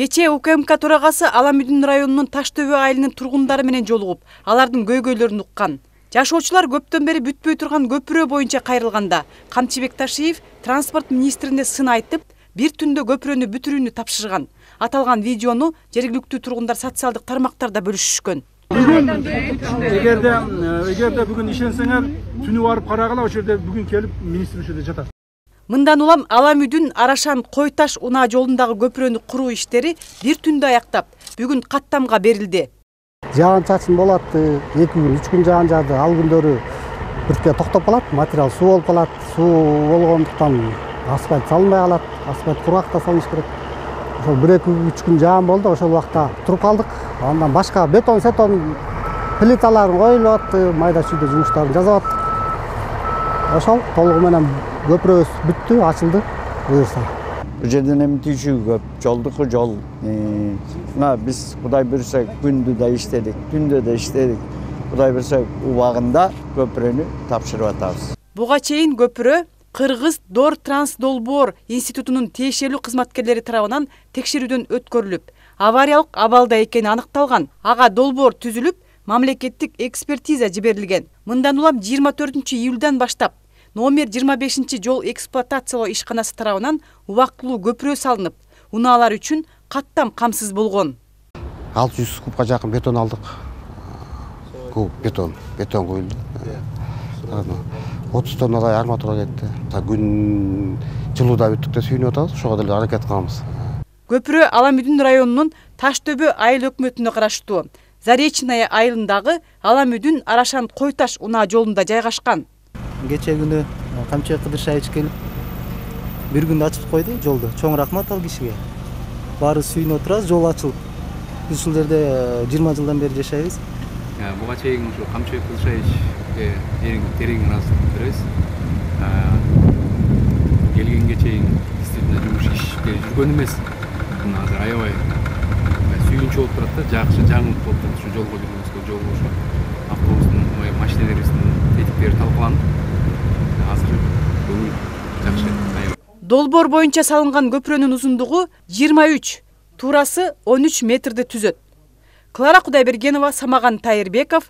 кечээ укмк төрагасы ала мүдүн районунун таш төбө айылынын тургундары менен жолугуп алардын көйгөйлөрүн уккан. Жашоочулар көптөн бери бүтпөй турган көпүрө боюнча кайрылганда камчыбек ташиев транспорт министрине сын айтып бир түндө көпүрөнү бүтүрүүнү тапшырган. Аталган видеону жергиликтүү тургундар социалдык тармактарда бөлүшүшкөн. Бүгүн эгерде эгерде бүгүн ишенсеңер түнү барып карагыла ошол жерде бүгүн келип министр ошол жерде жатат. Мындан улам ала мүдүн арашан кой таш унаа жолундагы көпүрөнү куруу иштери бир түндө аяктап бүгүн каттамга берилди. Жаан чачын болот эки күн үч күн жаан жаады ал күндөрү бирке токтоп калат материал суу болуп калат. Суу болгондуктан асфальт салынбай калат асфальт кургакта салыш керек. Ошол бир эки үч күн жаан болду ошол убакта туруп калдык. Андан башка бетон сетон плиталарын коюлуп атты майда чүйдө жумуштарын жасап аттык ошол толугу менен көпүрөбүз бүттү ачылды буюрса бул жерден эми түйшүгү көп жолдуку жол мына биз кудай буюрса күндү да иштедик түндө да иштедик кудай буюрса убагында көпүрөнү тапшырып атабыз буга чейин көпүрө кыргыз дор транс долбоор институтунун тиешелүү кызматкерлери тарабынан текшерүүдөн өткөрүлүп авариялык абалда экени аныкталган ага долбоор түзүлүп мамлекеттик экспертиза жиберилген мындан улам жыйырма төртүнчү июлдан баштап номер жыйырма бешинчи жол эксплуатациялоо ишканасы тарабынан убактылуу көпүрө салынып унаалар үчүн каттам камсыз болгон. Алты жүз кубка жакын бетон алдык. Куб бетон бетон куюлду отуз тоннадай арматура кетти. Күн жылууда бүттүк деп сүйүнүп атабыз ошого деле аракет кылабыз. Көпүрө ала мүдүн районунун таш төбө айыл өкмөтүнө караштуу. Заречная айылындагы ала мүдүн арашан кой таш унаа жолунда жайгашкан кечээ күнү камчыбек кыдыршаевич келип бир күндө ачып койду жолду чоң рахмат ал кишиге баарыбыз сүйүнүп отурабыз жол ачылып биз ушул жерде жыйырма жылдан бери жашайбыз буга чейин ушу камчыбек кыдыршаевичке терең ыраазычылык билдиребиз келгенге чейин действительно жумуш ишке жүргөн эмес мына азыр аябай сүйүнүчү болуп турат да жакшы жаңылык болуп турат ушу жолго жүргөнүбүзгө жолу ошо автобустун машинелерибиздин тетиктери талкаланып азыр көңүл жакшы аябай долбоор боюнча салынган көпүрөнүн үч туурасы он үч метрди түзөт клара кудайбергенова самаган тайырбеков